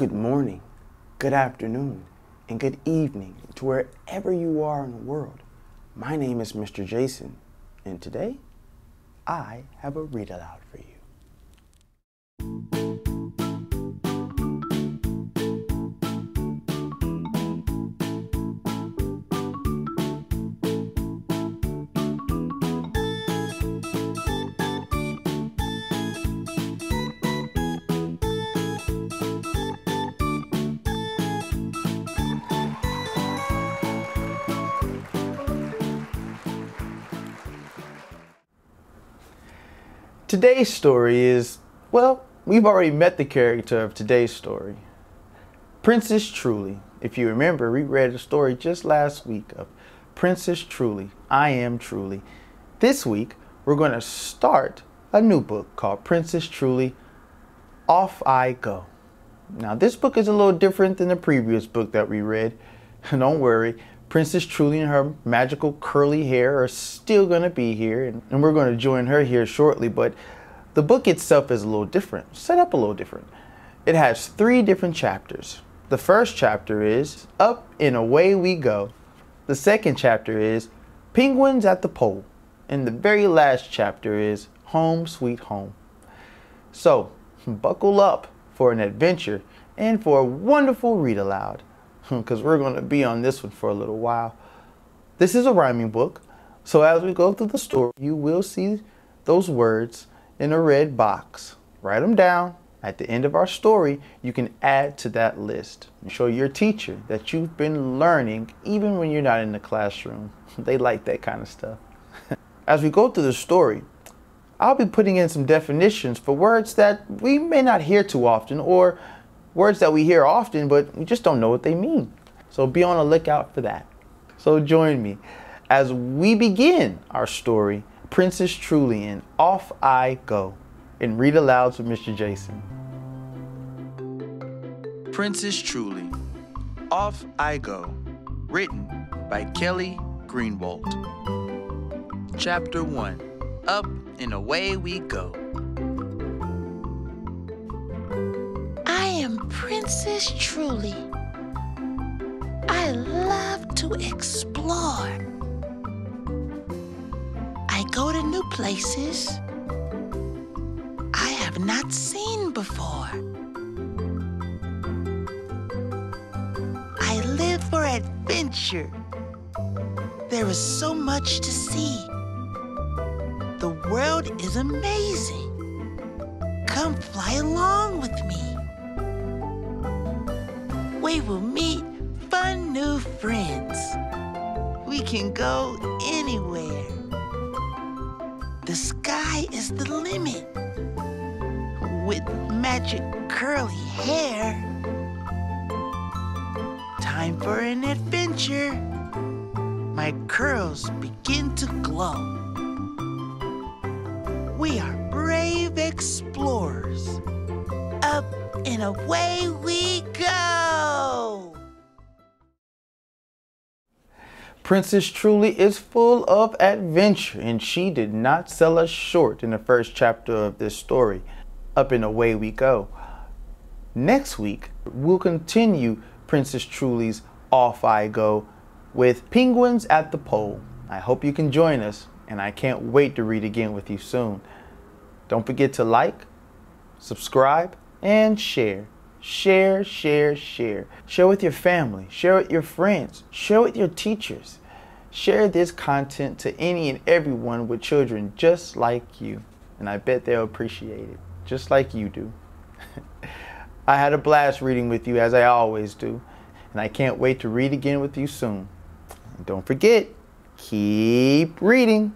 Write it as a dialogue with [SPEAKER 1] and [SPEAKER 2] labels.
[SPEAKER 1] Good morning, good afternoon, and good evening to wherever you are in the world. My name is Mr. Jason, and today I have a read aloud for you. Today's story is, well, we've already met the character of today's story. Princess Truly. If you remember, we read a story just last week of Princess Truly, I Am Truly. This week, we're going to start a new book called Princess Truly, Off I Go. Now, this book is a little different than the previous book that we read. Don't worry, Princess Truly and her magical curly hair are still going to be here, and, and we're going to join her here shortly. But the book itself is a little different, set up a little different. It has three different chapters. The first chapter is Up and Away We Go. The second chapter is Penguins at the Pole. And the very last chapter is Home Sweet Home. So, buckle up for an adventure and for a wonderful read aloud because we're going to be on this one for a little while. This is a rhyming book, so as we go through the story, you will see those words in a red box. Write them down. At the end of our story, you can add to that list and show your teacher that you've been learning even when you're not in the classroom. They like that kind of stuff. As we go through the story, I'll be putting in some definitions for words that we may not hear too often or words that we hear often, but we just don't know what they mean. So be on the lookout for that. So join me as we begin our story, Princess Truly, and Off I Go, and read aloud to Mr. Jason.
[SPEAKER 2] Princess Truly, Off I Go, written by Kelly Greenawalt. Chapter 1 Up and Away We Go.
[SPEAKER 3] Princess Truly. I love to explore. I go to new places I have not seen before. I live for adventure. There is so much to see. The world is amazing. Come fly along we will meet fun new friends. We can go anywhere. The sky is the limit. With magic curly hair. Time for an adventure. My curls begin to glow. We are brave explorers. Up and away we go.
[SPEAKER 1] Princess Truly is full of adventure, and she did not sell us short in the first chapter of this story. Up and away we go. Next week, we'll continue Princess Truly's Off I Go with Penguins at the Pole. I hope you can join us, and I can't wait to read again with you soon. Don't forget to like, subscribe, and share. Share, share, share. Share with your family. Share with your friends. Share with your teachers. Share this content to any and everyone with children just like you. And I bet they'll appreciate it, just like you do. I had a blast reading with you as I always do. And I can't wait to read again with you soon. And don't forget, keep reading.